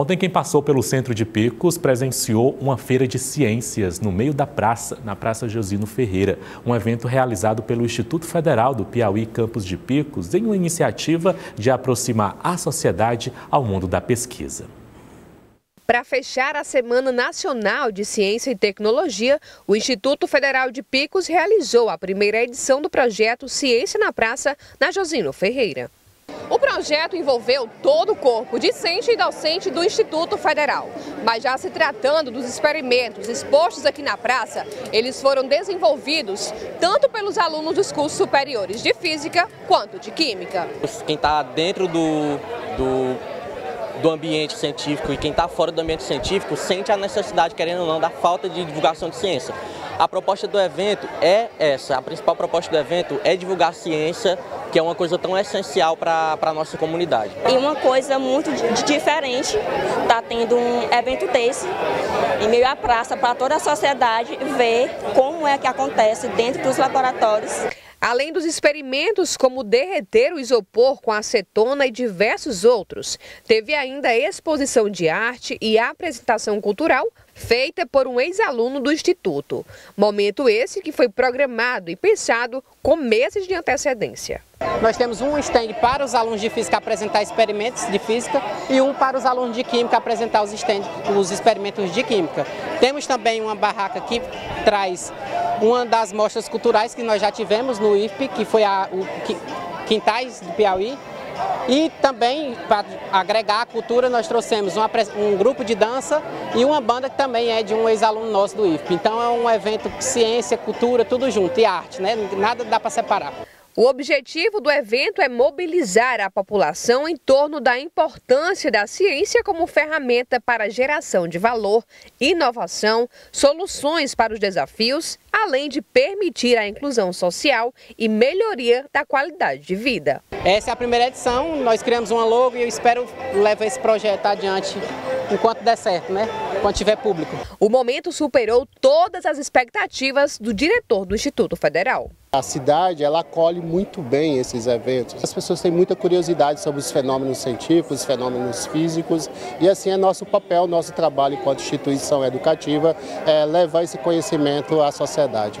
Ontem quem passou pelo centro de Picos presenciou uma feira de ciências no meio da praça, na Praça Josino Ferreira, um evento realizado pelo Instituto Federal do Piauí Campos de Picos em uma iniciativa de aproximar a sociedade ao mundo da pesquisa. Para fechar a Semana Nacional de Ciência e Tecnologia, o Instituto Federal de Picos realizou a primeira edição do projeto Ciência na Praça, na Josino Ferreira. O projeto envolveu todo o corpo discente e docente do Instituto Federal. Mas já se tratando dos experimentos expostos aqui na praça, eles foram desenvolvidos tanto pelos alunos dos cursos superiores de Física quanto de Química. Quem está dentro do, do do ambiente científico e quem está fora do ambiente científico sente a necessidade, querendo ou não, da falta de divulgação de ciência. A proposta do evento é essa, a principal proposta do evento é divulgar ciência, que é uma coisa tão essencial para a nossa comunidade. E uma coisa muito diferente, está tendo um evento desse, em meio à praça, para toda a sociedade ver como é que acontece dentro dos laboratórios. Além dos experimentos como derreter o isopor com acetona e diversos outros, teve ainda exposição de arte e apresentação cultural feita por um ex-aluno do Instituto. Momento esse que foi programado e pensado com meses de antecedência. Nós temos um stand para os alunos de física apresentar experimentos de física e um para os alunos de química apresentar os, stand, os experimentos de química. Temos também uma barraca que traz uma das mostras culturais que nós já tivemos no IFP, que foi a, o Quintais do Piauí, e também, para agregar a cultura, nós trouxemos uma, um grupo de dança e uma banda que também é de um ex-aluno nosso do IFP. Então é um evento ciência, cultura, tudo junto, e arte, né? Nada dá para separar. O objetivo do evento é mobilizar a população em torno da importância da ciência como ferramenta para a geração de valor, inovação, soluções para os desafios, além de permitir a inclusão social e melhoria da qualidade de vida. Essa é a primeira edição, nós criamos uma logo e eu espero levar esse projeto adiante enquanto der certo, né? Quando tiver público. O momento superou todas as expectativas do diretor do Instituto Federal. A cidade, ela acolhe muito bem esses eventos. As pessoas têm muita curiosidade sobre os fenômenos científicos, os fenômenos físicos, e assim é nosso papel, nosso trabalho enquanto instituição educativa, é levar esse conhecimento à sociedade.